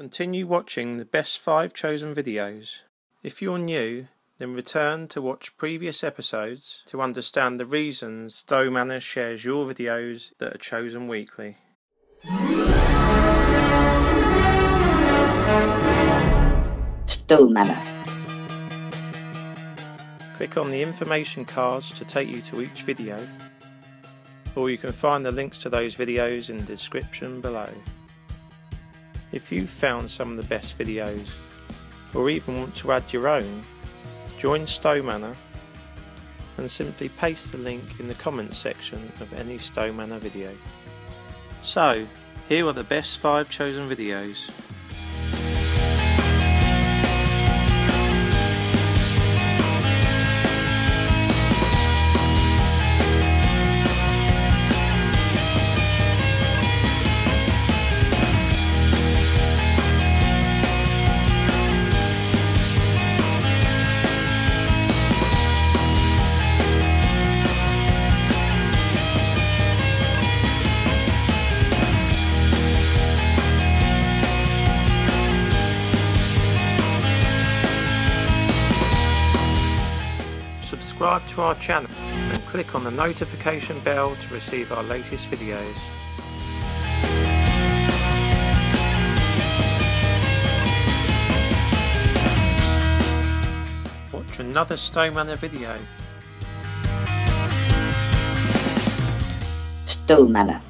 Continue watching the best 5 chosen videos. If you're new, then return to watch previous episodes to understand the reasons Stomanner shares your videos that are chosen weekly. Stomanner. Click on the information cards to take you to each video, or you can find the links to those videos in the description below. If you've found some of the best videos, or even want to add your own, join Stomanner and simply paste the link in the comments section of any Stomanner video. So, here are the best 5 chosen videos. Subscribe to our channel and click on the notification bell to receive our latest videos. Watch another Stomanner video. Stomanner.